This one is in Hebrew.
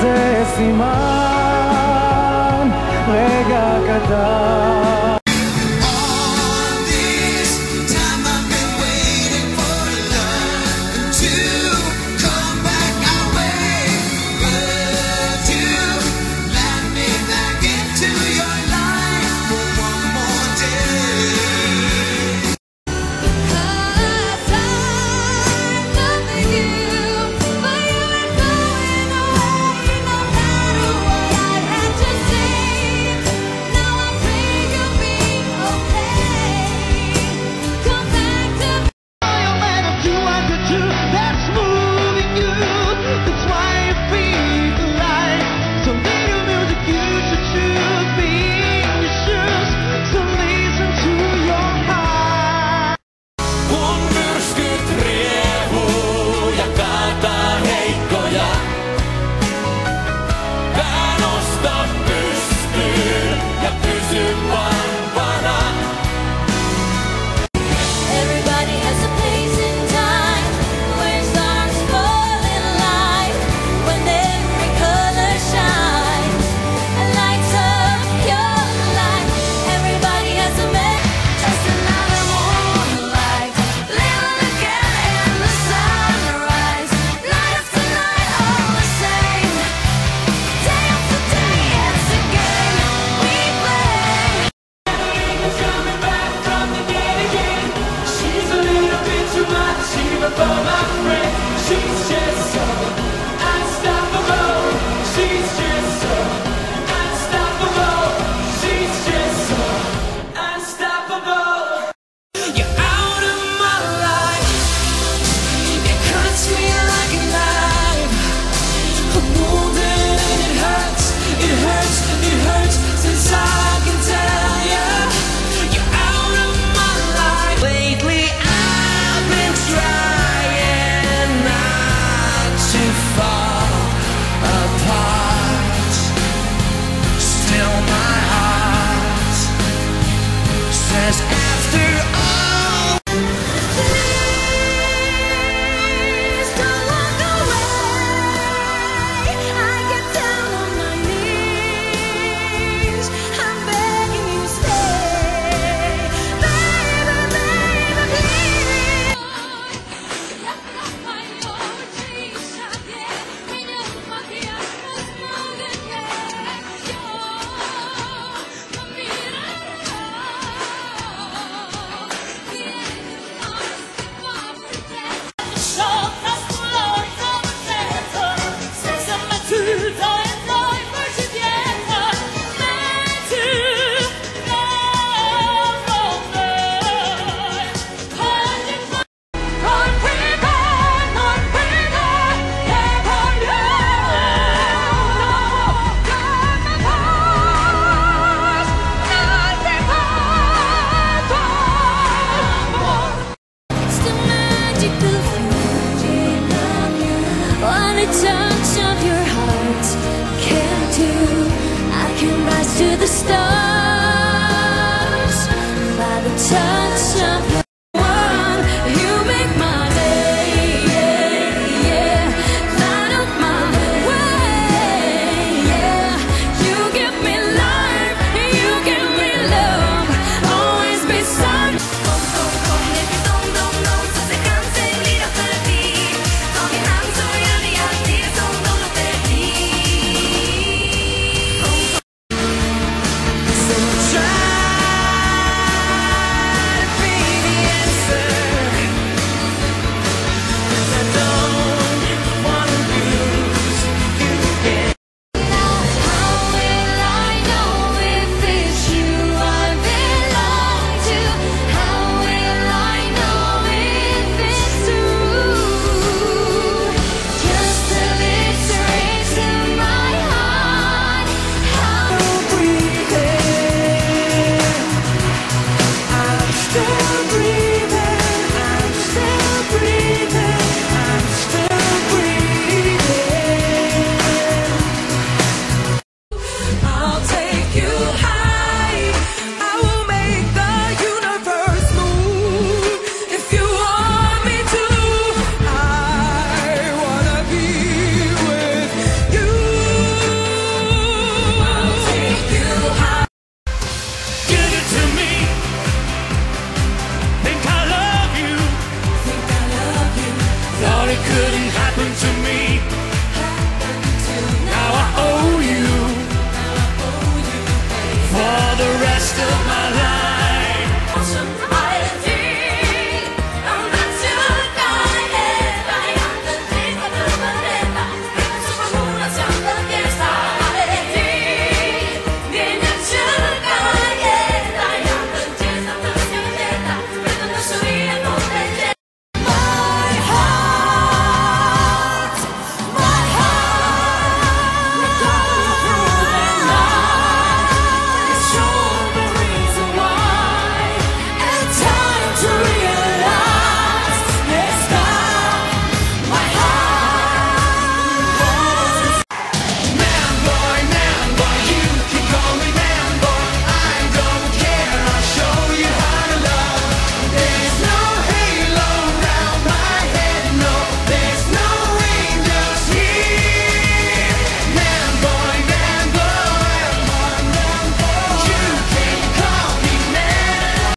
זה סימן. רגע קטן above. time. Couldn't